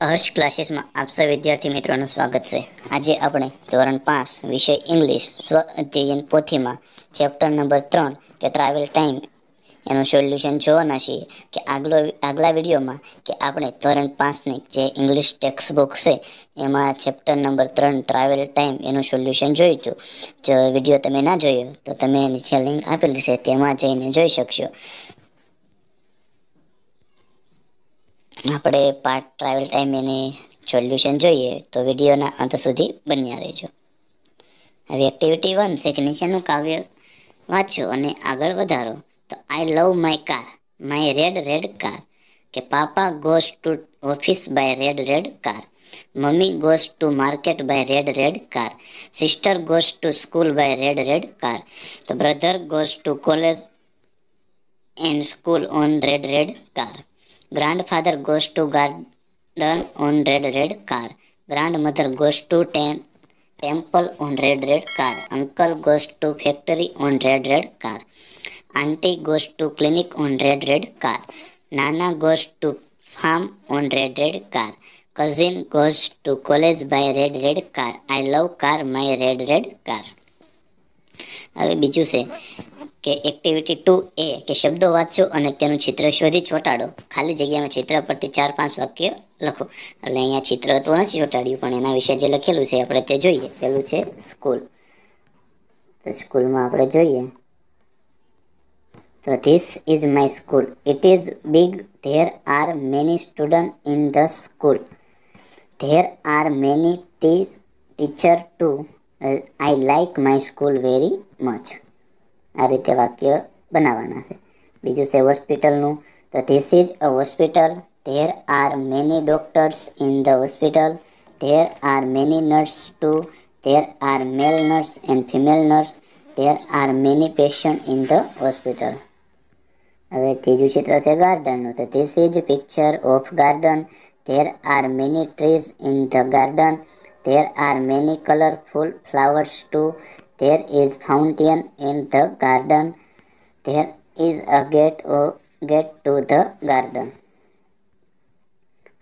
હર્ષ ક્લાસીસમાં આપ સૌ વિદ્યાર્થી મિત્રોનું સ્વાગત છે આજે આપણે ધોરણ પાંચ વિષય ઇંગ્લિશ સ્વ અધ્યયન પોથીમાં ચેપ્ટર નંબર ત્રણ કે ટ્રાવેલ ટાઈમ એનું સોલ્યુશન જોવાના છીએ કે આગલો આગલા વિડીયોમાં કે આપણે ધોરણ પાંચની જે ઇંગ્લિશ ટેક્સ્ટ બુક છે એમાં ચેપ્ટર નંબર ત્રણ ટ્રાવેલ ટાઈમ એનું સોલ્યુશન જોઈશું જો વિડીયો તમે ના જોયો તો તમે એની જે લિંક આપેલી છે તેમાં જઈને જોઈ શકશો આપણે પાર્ટ ટ્રાવેલ ટાઈમ એને સોલ્યુશન જોઈએ તો વિડીયોના અંત સુધી બન્યા રહેજો હવે એક્ટિવિટી વન છે કાવ્ય વાંચો અને આગળ વધારો તો I love my car my red red car કે papa goes to office by red red car mummy goes to market by red red car sister goes to school by red red car તો brother goes to college and school on red red car Grandfather goes to garden on red red car. Grandmother goes to ten, temple on red red car. Uncle goes to factory on red red car. Auntie goes to clinic on red red car. Nana goes to farm on red red car. Cousin goes to college by red red car. I love car my red red car. હવે બીજું છે કે activity two A કે શબ્દો વાંચો અને તેનું ચિત્ર શોધી ચોંટાડો ખાલી જગ્યામાં ચિત્ર પરથી ચાર પાંચ વાક્ય લખો એટલે અહીંયા ચિત્ર તો નથી ચોંટાડ્યું પણ એના વિશે જે લખેલું છે આપણે તે જોઈએ પેલું છે સ્કૂલ તો સ્કૂલમાં આપણે જોઈએ તો this is my school it is big there are many student in the school there are many teach teacher too I like my school very much આ રીતે વાક્ય બનાવવાના છે બીજું છે હોસ્પિટલનું તો this is a hospital there are many doctors in the hospital there are many nurse too there are male nurse and female nurse there are many patient in the hospital હવે ત્રીજું ચિત્ર છે ગાર્ડનનું તો this is picture of garden there are many trees in the garden there are many colourful flowers too There is fountain in the garden. There is a gate, oh, gate to the garden.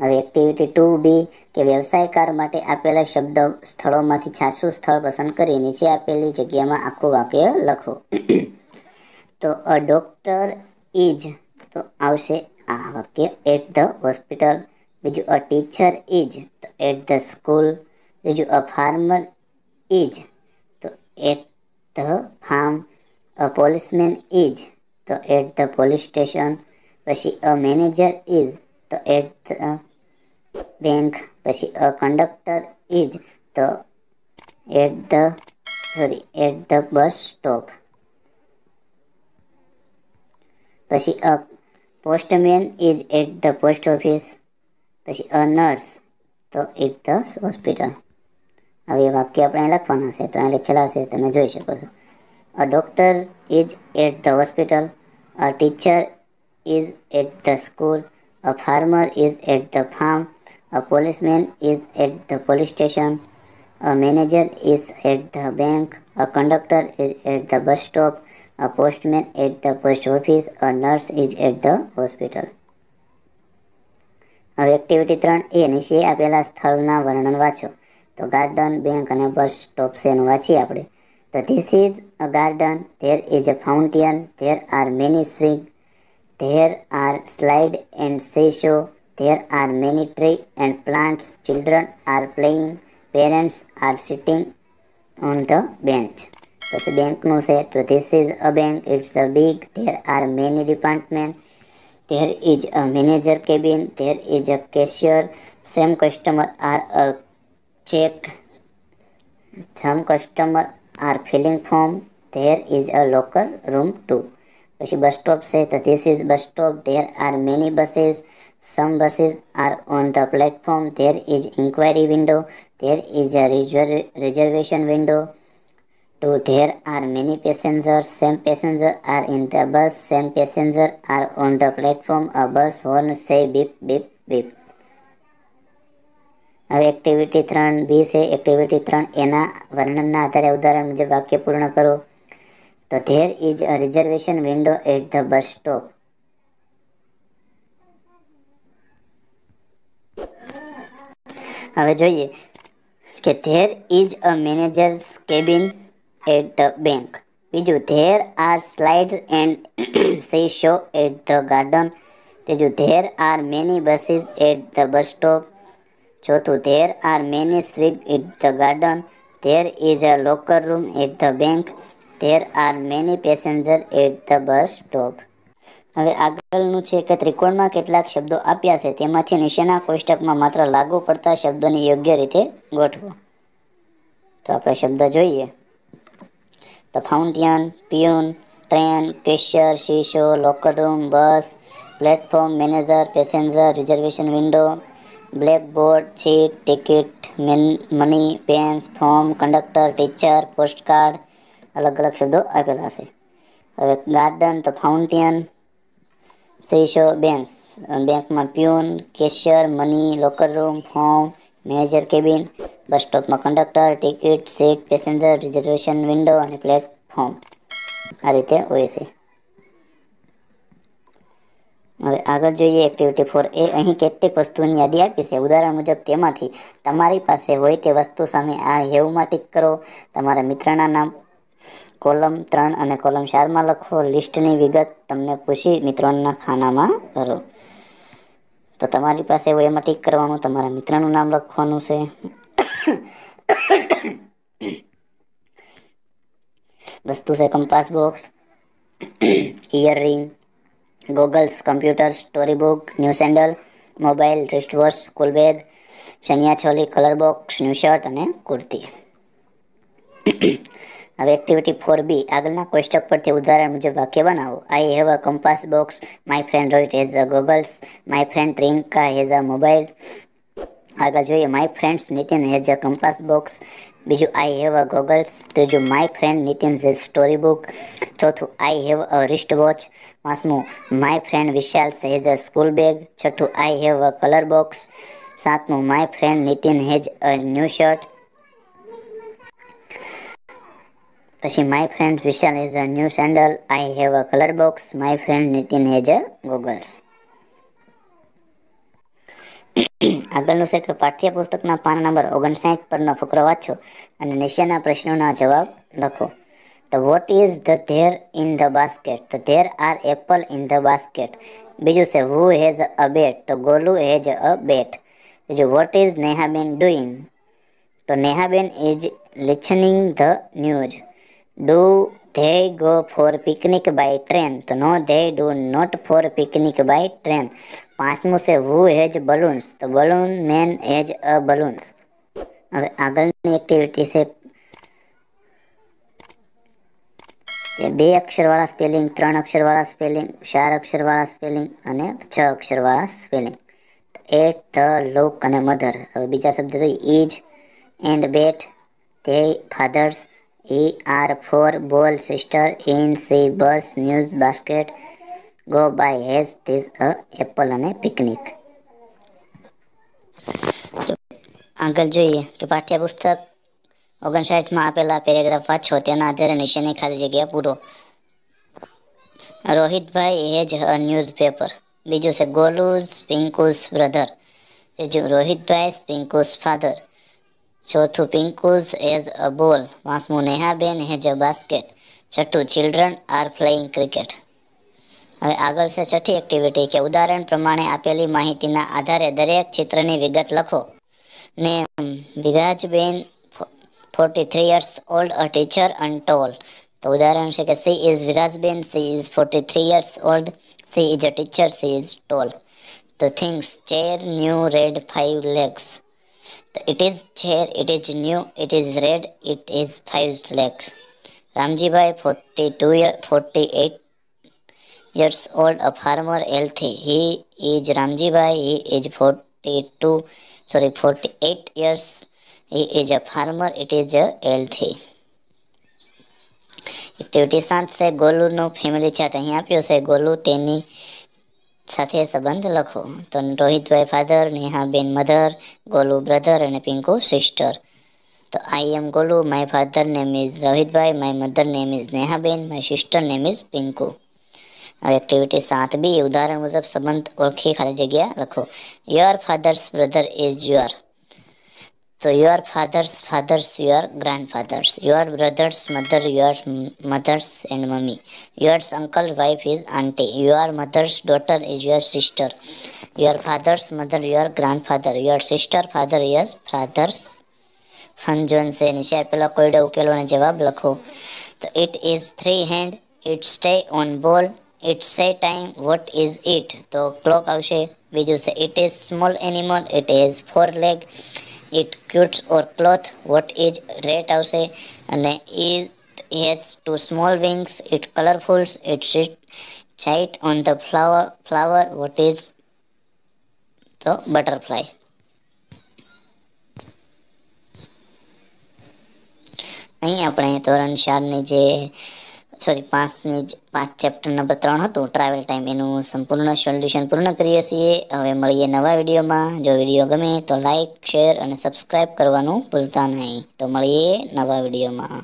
હવે activity two B કે વ્યવસાયકાર માટે આપેલા શબ્દ સ્થળોમાંથી છાસું સ્થળ પસંદ કરી નીચે આપેલી જગ્યામાં આખું વાક્ય લખો તો અ ડૉક્ટર ઇઝ તો આવશે આ વાક્ય એટ ધ હોસ્પિટલ બીજું a teacher is at the school બીજું a farmer is at the farm a policeman is at the police station pashi a manager is at the bank pashi a conductor is at the sorry at the bus stop pashi a postman is at the post office pashi a nurse is at the hospital હવે એ વાક્ય આપણે લખવાના છે તો અહીંયા લખેલા છે તમે જોઈ શકો છો a doctor is at the hospital a teacher is at the school a farmer is at the farm a policeman is at the police station a manager is at the bank a conductor is at the bus stop a postman at the post office a nurse is at the hospital હવે activity ત્રણ એ નીચે આપેલા સ્થળના વર્ણન વાંચો તો garden bank અને bus stop Shane વાંચીએ આપણે તો this is a garden there is a fountain there are many swing there are slide and seesaw there are many tree and plants children are playing parents are sitting on the bench પછી બેંકનું છે તો this is a bank it's a big there are many department there is a manager cabin there is a cashier some customer are a check some customer are filling form there is a locker room too પછી બસ stop છે તો this is bus stop there are many buses some buses are on the platform there is inquiry window there is a reservation window too there are many passenger some passenger are in the bus some passenger are on the platform a bus horn say beep beep beep activity त्र B से activity त्र एना वर्णन आधार उदाहरण मुझे वाक्य पूर्ण करो तो there is a reservation window at the bus stop हमें जो कि there is a manager's cabin at the bank बीजू there are slide and seesaw at the garden तीजू there are many buses at the bus stop ચોથું there are many swing at the garden there is a locker room at the bank there are many passenger at the bus stop. હવે આગળનું છે કે ત્રિકોણમાં કેટલાક શબ્દો આપ્યા છે તેમાંથી નીચેના કોષ્ટકમાં માત્ર લાગુ પડતા શબ્દોને યોગ્ય રીતે ગોઠવો તો આપણે શબ્દ જોઈએ તો fountain peon train cashier શીશો locker room bus platform manager passenger reservation window blackboard seat ticket money pens form conductor teacher postcard અલગ અલગ શબ્દો આપેલા છે હવે ગાર્ડન તો ફાઉન્ટેન શ્રીશો બેન્સ બેંકમાં peon cashier money locker room form manager cabin bus સ્ટોપમાં conductor ticket seat passenger reservation window અને પ્લેટફોર્મ આ રીતે હોય છે હવે આગળ જોઈએ એક્ટિવિટી ફોર એ અહીં કેટલીક વસ્તુઓની યાદી આપી છે ઉદાહરણ મુજબ તેમાંથી તમારી પાસે હોય તે વસ્તુ સામે આ હેવમાં ટીક કરો તમારા મિત્રના નામ કોલમ ત્રણ અને કોલમ ચારમાં લખો લિસ્ટની વિગત તમને પૂછી મિત્રોના ખાનામાં ભરો તો તમારી પાસે હોય એમાં ટીક કરવાનું તમારા મિત્રનું નામ લખવાનું છે વસ્તુ છે compass box earring goggles computer story book new sandal mobile wrist wristwatch school bag શનિયા છોલી colour box new shirt અને કુર્તી હવે એક્ટિવિટી ફોર બી આગળના કોષ્ટક પરથી ઉદાહરણ મુજબ વાક્ય બનાવો I have a compass box my friend Rohit has a goggles my friend Priyanka has a mobile આગળ જોઈએ my friends Nitin has a compass box બીજું આઈ હેવ અ ગોગલ્સ ત્રીજું my friend Nitin Z story book ચોથું I have a wrist watch પાંચમું my friend Vishal has a school bag છઠ્ઠું I have a colour box સાતમું my friend Nitin has a new shirt પછી my friend Vishal has a new sandal I have a colour box my friend Nitin has a goggles આગળનું છે કે પાઠ્યપુસ્તકના PAN number ઓગણસાઠ પરનો ફકરો વાંચો અને નીચેના પ્રશ્નોના જવાબ લખો તો what is the there in the basket તો there are apple in the basket બીજું છે હુ હેઝ અ બેટ તો ગોલુ હેઝ અ બેટ બીજું વોટ ઇઝ નેહાબેન ડુઈંગ તો નેહાબેન is listening the news do they go for picnic by train તો no they do not for picnic by train પાંચમું છે who has balloons તો balloon man has a balloons હવે આગળની activity છે કે બે અક્ષરવાળા સ્પેલિંગ ત્રણ અક્ષરવાળા સ્પેલિંગ ચાર અક્ષરવાળા સ્પેલિંગ અને છ અક્ષરવાળા સ્પેલિંગ એટ ધ લોક અને મધર હવે બીજા શબ્દ જોઈએ ઇજ એન્ડ બેટ તે fathers E are four ball sister in see bus news basket go by has this a apple અને પિકનિક આગળ જોઈએ કે પાઠ્યપુસ્તક ઓગણસાઠમાં આપેલા પેરેગ્રાફ વાંચો તેના આધારે નીચેની ખાલી જગ્યા પૂરો રોહિતભાઈ હેઝ અ ન્યૂઝ પેપર બીજું છે ગોલુઝ પિંકુસ બ્રધર ત્રીજું રોહિતભાઈ પિંકુસ ફાધર ચોથું પિંકુઝ એઝ અ બોલ પાંચમું નેહાબેન હેઝ અ બાસ્કેટ છઠ્ઠું ચિલ્ડ્રન આર પ્લેઇંગ ક્રિકેટ હવે આગળ છે છઠ્ઠી એક્ટિવિટી કે ઉદાહરણ પ્રમાણે આપેલી માહિતીના આધારે દરેક ચિત્રની વિગત લખો ને Virajben forty three years old a teacher and tall તો ઉદાહરણ છે કે she is Virajben she is forty three years old she is a teacher she is tall તો things chair new red five legs તો it is chair it is new it is red it is five legs Ramjibhai forty two year forty eight years years old, a farmer, healthy. He is Ramji Bhai. He is 42, sorry, 48 years. He is a farmer. It is a healthy. Activity સાત છે ગોલુનો family chart અહીં આપ્યો છે ગોલુ તેની સાથે સંબંધ લખો તો Rohitbhai father Nehaben mother Golu brother અને પિંકુ સિસ્ટર તો I am Golu my father name is Rohitbhai my mother name is Nehaben my sister name is Pinku और एक्टिविटी सात भी उदाहरण मुजब संबंध खी खाली जगह लखो your fathers brother is your तो your fathers fathers your grand fathers your brothers mother your mother's and mummy yours uncle wife is aunty your mother's daughter is your sister your fathers mother your grand father your sister father your fathers से જોનસે पहला कोई डे ઉકેલોને जवाब लखो तो it is three hand it stay on wall it's a time what is it તો ક્લોક આવશે બીજું છે it is small animal it is four leg it cuts or cloth what is rat આવશે અને it has two small wings it કલરફુલ્સ it sit ચાઇટ on the flower flower what is તો butterfly અહીં આપણે તોરણ શાળની જે સોરી પાંચની જ પાંચ ચેપ્ટર નંબર ત્રણ હતું ટ્રાવેલ ટાઈમ એનું સંપૂર્ણ સોલ્યુશન પૂર્ણ કરીએ છીએ હવે મળીએ નવા વિડીયોમાં જો વિડીયો ગમે તો લાઇક શેર અને સબસ્ક્રાઈબ કરવાનું ભૂલતા નહીં તો મળીએ નવા વિડીયોમાં